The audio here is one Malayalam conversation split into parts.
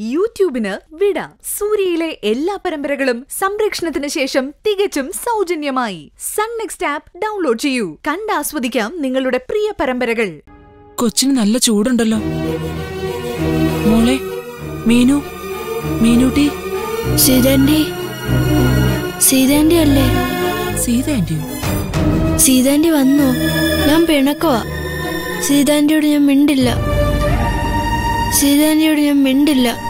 യൂട്യൂബിന് വിട. സൂര്യയിലെ എല്ലാ പരമ്പരകളും സംരക്ഷണത്തിന് ശേഷം തികച്ചും സൗജന്യമായി. സൺ നെക്സ്റ്റ് ആപ്പ് ഡൗൺലോഡ് ചെയ്യൂ. കണ്ടാസ്വദിക്കാം നിങ്ങളുടെ പ്രിയ പരമ്പരകൾ. കൊച്ചിന് നല്ല ചൂടുണ്ടല്ലോ. മോളെ മീനു മീനൂട്ടി സീതാന്റി സീതാന്റി അല്ലേ സീത ആന്റിയോ സീതാന്റി വന്നോ. ഞാൻ പിണക്കവാ. സീതാന്റിയോട് ഞാൻ മിണ്ടില്ല. സീതാന്റിയോട് ഞാൻ മിണ്ടില്ല.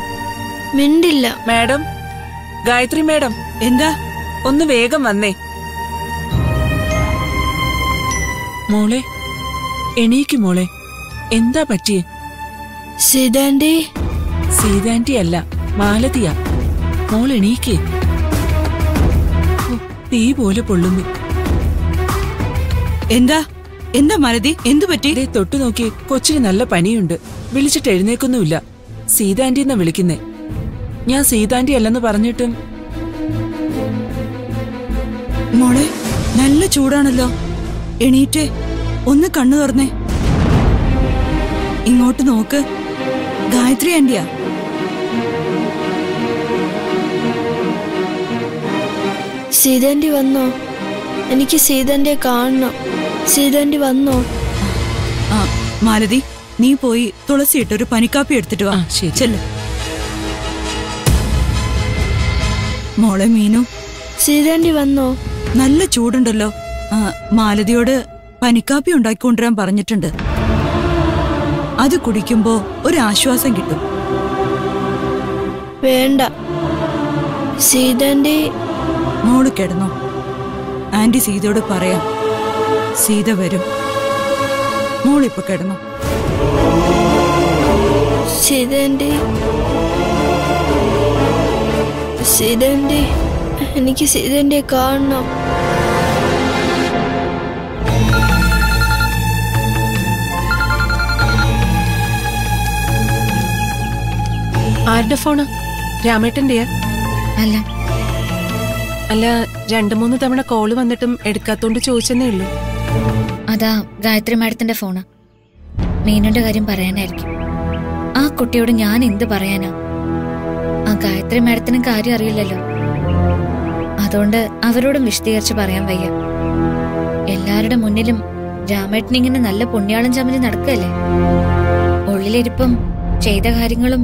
മിണ്ടില്ല. മാഡം ഗായത്രി മാഡം എന്താ? ഒന്ന് വേഗം വന്നേ. മോളെ എണീക്ക് മോളെ. എന്താ പറ്റിയേ? സീതാന്റി. സീതാന്റി അല്ല മാലതിയ. മോൾ എണീക്ക്. തീ പോലെ പൊള്ളുന്നു. എന്താ? എന്താ മാലതി? എന്തു പറ്റി? തൊട്ടു നോക്കി കൊച്ചിന് നല്ല പനിയുണ്ട്. വിളിച്ചിട്ട് എഴുന്നേക്കൊന്നുമില്ല സീതാന്റി എന്നാ വിളിക്കുന്നേ? ഞാൻ സീതാന്റെ അല്ലെന്ന് പറഞ്ഞിട്ടും മോളെ നല്ല ചൂടാണല്ലോ. എണീറ്റേ ഒന്ന് കണ്ണു തുറന്നേ. ഇങ്ങോട്ട് നോക്ക്. ഗായത്രി ആന്റിയാ. സീതാന്റി വന്നോ? എനിക്ക് സീതാന്റെ കാണണം. സീതാന്റി വന്നോ? ആ മാലതി നീ പോയി തുളസി ഇട്ടൊരു പനിക്കാപ്പി എടുത്തിട്ട് വാ. ആ, ശരി. ചെല്ല്. മോളെ മീനു. സീതാന്റി വന്നോ? നല്ല ചൂടുണ്ടല്ലോ. മാലതിയോട് പനിക്കാപ്പി ഉണ്ടാക്കിക്കൊണ്ടുവരാൻ പറഞ്ഞിട്ടുണ്ട്. അത് കുടിക്കുമ്പോ ഒരു ആശ്വാസം കിട്ടും. വേണ്ട. സീതന്റെ മോൾ കിടന്നോ. ആന്റി സീതയോട് പറയാം. സീത വരും. മോളിപ്പോ കിടന്നു. സീതാന്റി സീതാന്റി എനിക്ക് സീതാന്റിയെ കാണണം. ആരുടെ ഫോണ്? രാമേട്ടന്റെയാ അല്ല. അല്ല രണ്ടു മൂന്ന് തവണ കോൾ വന്നിട്ടും എടുക്കാത്തോണ്ട് ചോദിച്ചെന്നേ ഉള്ളൂ. അതാ ഗായത്രി മാഡത്തിന്റെ ഫോണ്. മീനന്റെ കാര്യം പറയാനായിരിക്കും. ആ കുട്ടിയോട് ഞാൻ എന്ത് പറയാനാ? ആ ഗായത്രി മാഡത്തിനും കാര്യം അറിയില്ലല്ലോ. അതുകൊണ്ട് അവരോടും വിശദീകരിച്ച് പറയാൻ വയ്യ. എല്ലാവരുടെ മുന്നിലും രാമേട്ടൻ ഇങ്ങനെ നല്ല പുണ്യാളം ചമഞ്ഞ് നടക്കല്ലേ ഉള്ളിലിരിപ്പം ചെയ്ത കാര്യങ്ങളും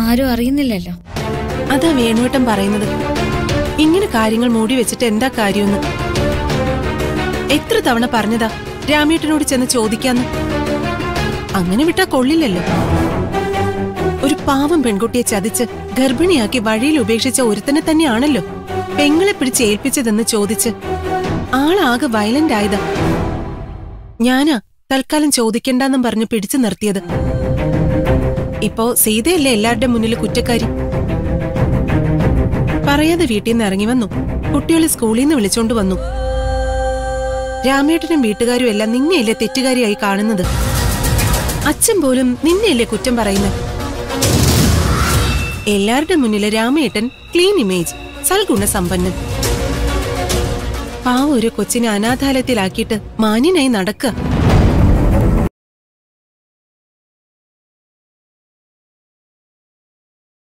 ആരും അറിയുന്നില്ലല്ലോ. അതാ വേണുവട്ടം പറയുന്നത്. ഇങ്ങനെ കാര്യങ്ങൾ മൂടി വെച്ചിട്ട് എന്താ കാര്യമെന്ന്? എത്ര തവണ പറഞ്ഞതാ രാമേട്ടനോട് ചെന്ന് ചോദിക്കാന്ന്? അങ്ങനെ വിട്ടാ കൊള്ളില്ലല്ലോ. ഒരു പാവം പെൺകുട്ടിയെ ചതിച്ച് ഗർഭിണിയാക്കി വഴിയിൽ ഉപേക്ഷിച്ച ഒരുത്തനെ തന്നെയാണല്ലോ പെങ്ങളെ പിടിച്ച് ഏൽപ്പിച്ചതെന്ന് ചോദിച്ച് ആളാകെ വയലന്റ് ആയതാ. ഞാനാ തൽക്കാലം ചോദിക്കണ്ടെന്നും പറഞ്ഞു പിടിച്ചു നിർത്തിയത്. ഇപ്പോ സീതയല്ലേ എല്ലാവരുടെ മുന്നിൽ കുറ്റക്കാരി? പറയാതെ വീട്ടിൽ നിന്ന് ഇറങ്ങി വന്നു. കുട്ടികളെ സ്കൂളിൽ നിന്ന് വിളിച്ചോണ്ട് വന്നു. രാമേട്ടനും വീട്ടുകാരും എല്ലാം നിന്നെയല്ലേ തെറ്റുകാരിയായി കാണുന്നത്? അച്ഛൻ പോലും നിന്നെയല്ലേ കുറ്റം പറയുന്നത്? എല്ലാവരുടെ മുന്നിലെ രാമേട്ടൻ ക്ലീൻ ഇമേജ് സൽഗുണ സമ്പന്നൻ. പാവ ഒരു കൊച്ചിനെ അനാഥാലയത്തിലാക്കിയിട്ട് മാന്യനായി നടക്കുക